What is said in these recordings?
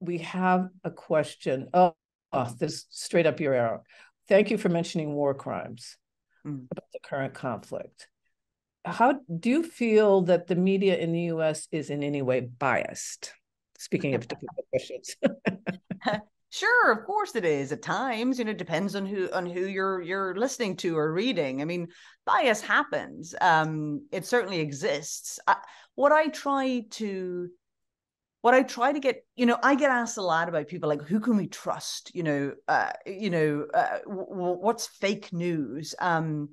we have a question. Oh, oh, this straight up your arrow. Thank you for mentioning war crimes mm. about the current conflict. How do you feel that the media in the US is in any way biased? Speaking of difficult questions. Sure, of course it is. At times, you know, it depends on who on who you're you're listening to or reading. I mean, bias happens. Um, it certainly exists. I, what I try to what I try to get, you know, I get asked a lot about people like who can we trust? You know, uh, you know, uh, w- what's fake news? Um,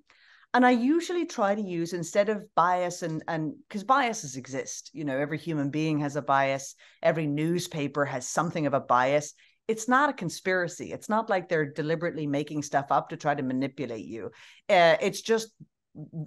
and I usually try to use instead of bias and and because biases exist. You know, every human being has a bias. Every newspaper has something of a bias it's not a conspiracy. It's not like they're deliberately making stuff up to try to manipulate you. Uh, it's just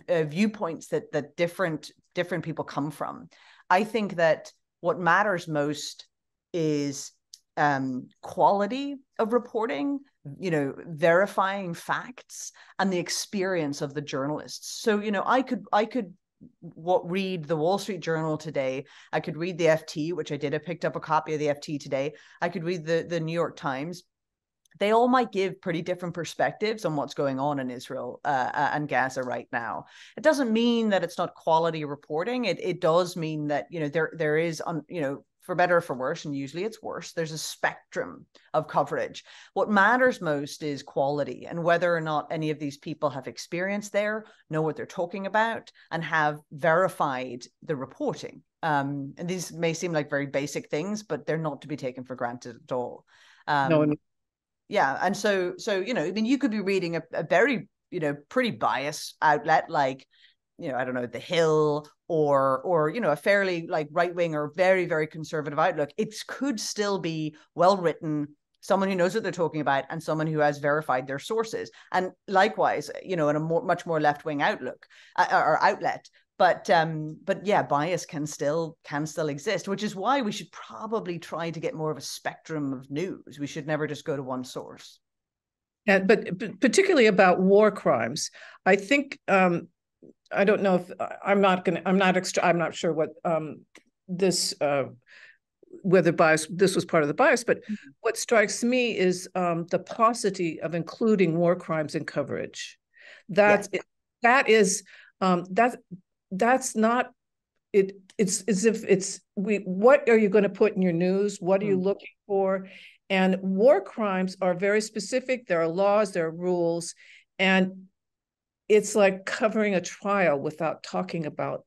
uh, viewpoints that that different different people come from. I think that what matters most is um, quality of reporting, you know, verifying facts and the experience of the journalists. So, you know, I could I could what read the Wall Street Journal today. I could read the FT, which I did. I picked up a copy of the FT today. I could read the the New York Times. They all might give pretty different perspectives on what's going on in Israel uh, uh and Gaza right now. It doesn't mean that it's not quality reporting. It it does mean that you know there there is on you know for better or for worse, and usually it's worse. There's a spectrum of coverage. What matters most is quality and whether or not any of these people have experience there, know what they're talking about, and have verified the reporting. Um, and these may seem like very basic things, but they're not to be taken for granted at all. Um, no, yeah, and so so you know, I mean, you could be reading a, a very you know pretty biased outlet like you know, I don't know, The Hill or or you know, a fairly like right wing or very very conservative outlook, it could still be well written, someone who knows what they're talking about, and someone who has verified their sources. And likewise, you know, in a more much more left wing outlook uh, or outlet. But um, but yeah, bias can still can still exist, which is why we should probably try to get more of a spectrum of news. We should never just go to one source. And, but, but particularly about war crimes, I think um, I don't know if I'm not going to, I'm not extra, I'm not sure what um, this, uh, whether bias, this was part of the bias, but mm-hmm. what strikes me is um, the paucity of including war crimes in coverage. That's, yes. that is, um, that, that's not, it, it's as if it's, we, what are you going to put in your news? What are you hmm. looking for? And war crimes are very specific. There are laws, there are rules, and it's like covering a trial without talking about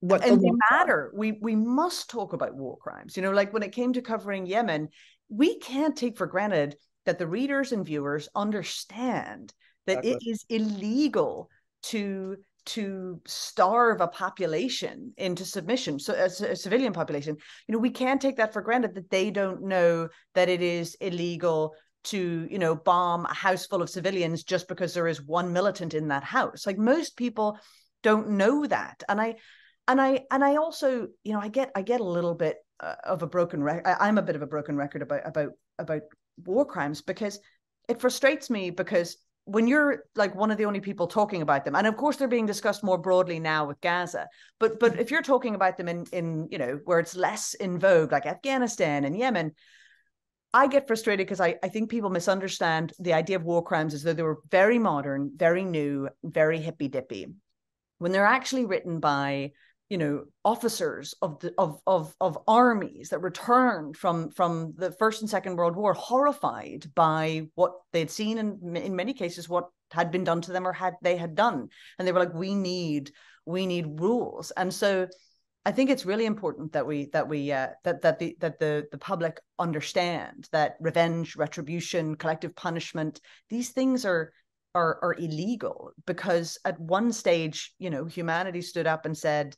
what and the they matter. We we must talk about war crimes. You know, like when it came to covering Yemen, we can't take for granted that the readers and viewers understand that exactly. it is illegal to to starve a population into submission so as a civilian population you know we can't take that for granted that they don't know that it is illegal to you know bomb a house full of civilians just because there is one militant in that house. Like most people don't know that and i and i and i also you know i get i get a little bit uh, of a broken record i'm a bit of a broken record about about about war crimes because it frustrates me because when you're like one of the only people talking about them and of course they're being discussed more broadly now with gaza but but if you're talking about them in in you know where it's less in vogue like afghanistan and yemen I get frustrated because I, I think people misunderstand the idea of war crimes as though they were very modern, very new, very hippy dippy, when they're actually written by you know officers of the of of of armies that returned from from the first and second world war horrified by what they'd seen and in many cases what had been done to them or had they had done. And they were like we need we need rules. And so I think it's really important that we that we uh, that that the that the the public understand that revenge, retribution, collective punishment these things are are are illegal because at one stage you know humanity stood up and said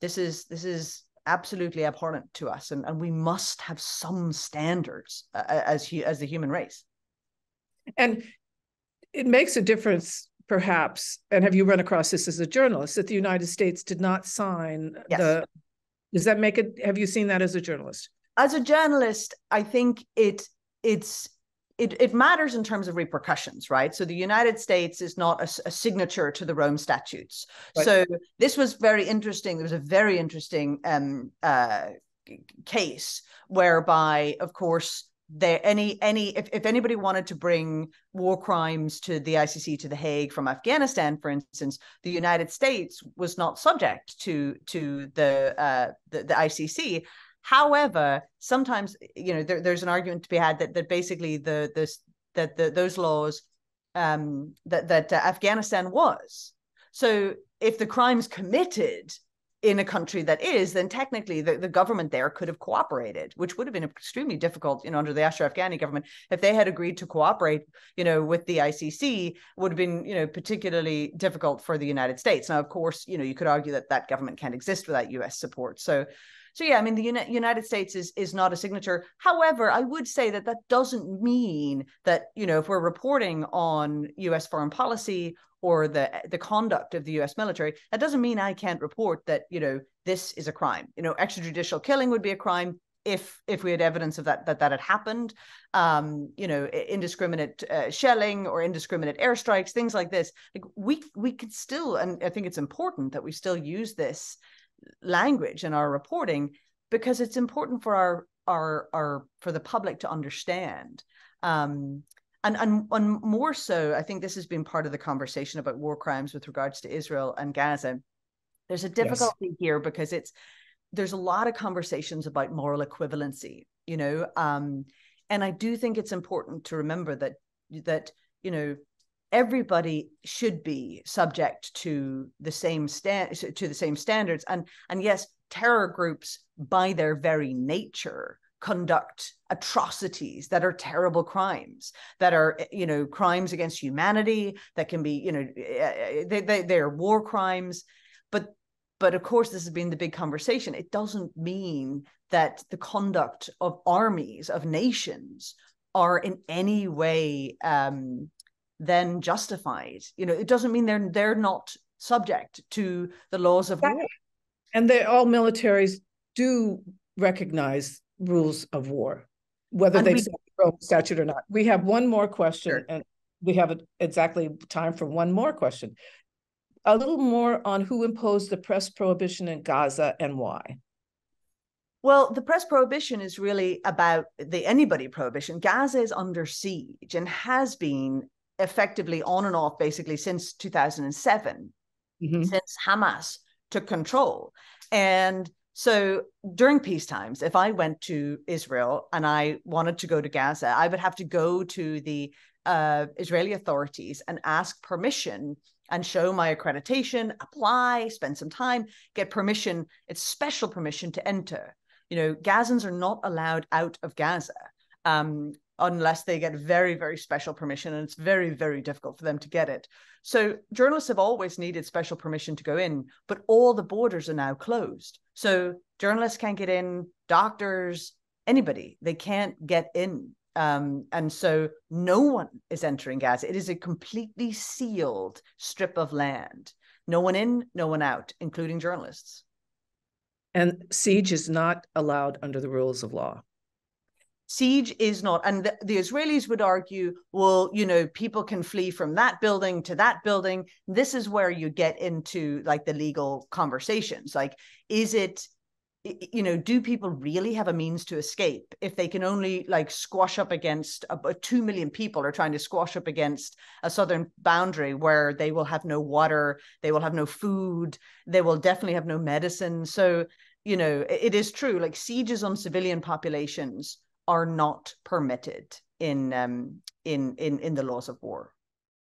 this is this is absolutely abhorrent to us and, and we must have some standards uh, as as the human race and it makes a difference perhaps, and have you run across this as a journalist, that the United States did not sign yes. the does that make it have you seen that as a journalist? As a journalist, I think it it's it, it matters in terms of repercussions, right? So the United States is not a, a signature to the Rome Statutes. Right. So this was very interesting. There was a very interesting um, uh, case whereby, of course, there any any if, if anybody wanted to bring war crimes to the ICC to the Hague from Afghanistan, for instance, the United States was not subject to to the uh, the, the ICC. However, sometimes you know there, there's an argument to be had that that basically the this that the, those laws um, that that uh, Afghanistan was. So if the crimes committed in a country that is, then technically the, the government there could have cooperated, which would have been extremely difficult, you know, under the Ashraf Ghani government. If they had agreed to cooperate, you know, with the ICC, would have been, you know, particularly difficult for the United States. Now, of course, you know, you could argue that that government can't exist without U.S. support. So, so yeah, I mean, the Uni- United States is is not a signature. However, I would say that that doesn't mean that you know if we're reporting on U.S. foreign policy or the the conduct of the U.S. military, that doesn't mean I can't report that you know this is a crime. You know, extrajudicial killing would be a crime if if we had evidence of that that that had happened. Um, you know, indiscriminate uh, shelling or indiscriminate airstrikes, things like this. Like we we could still, and I think it's important that we still use this language in our reporting because it's important for our our our for the public to understand. Um, and, and and more so, I think this has been part of the conversation about war crimes with regards to Israel and Gaza. There's a difficulty yes. here because it's there's a lot of conversations about moral equivalency, you know, um, and I do think it's important to remember that that you know everybody should be subject to the same stand to the same standards and and yes terror groups by their very nature conduct atrocities that are terrible crimes that are you know crimes against humanity that can be you know eh, eh, they, they, they're war crimes. But but of course this has been the big conversation. It doesn't mean that the conduct of armies of nations are in any way um, then justified. You know it doesn't mean they're they're not subject to the laws of war. And they all militaries do recognize rules of war, whether and they we, Rome statute or not. We have one more question, sure. and we have exactly time for one more question. A little more on who imposed the press prohibition in Gaza and why. Well, the press prohibition is really about the anybody prohibition. Gaza is under siege and has been effectively on and off basically since 2007, mm-hmm. since Hamas took control. And so during peace times, if I went to Israel and I wanted to go to Gaza, I would have to go to the uh, Israeli authorities and ask permission and show my accreditation, apply, spend some time, get permission. It's special permission to enter. You know, Gazans are not allowed out of Gaza. Um, unless they get very, very special permission. And it's very, very difficult for them to get it. So journalists have always needed special permission to go in, but all the borders are now closed. So journalists can't get in, doctors, anybody, they can't get in. Um, and so no one is entering Gaza. It is a completely sealed strip of land. No one in, no one out, including journalists. And siege is not allowed under the rules of law siege is not and the, the, israelis would argue well you know people can flee from that building to that building. This is where you get into like the legal conversations. Like is it you know do people really have a means to escape? If they can only like squash up against uh, about 2 million people are trying to squash up against a southern boundary where they will have no water they will have no food they will definitely have no medicine. So you know it is true like sieges on civilian populations are not permitted in um, in in in the laws of war.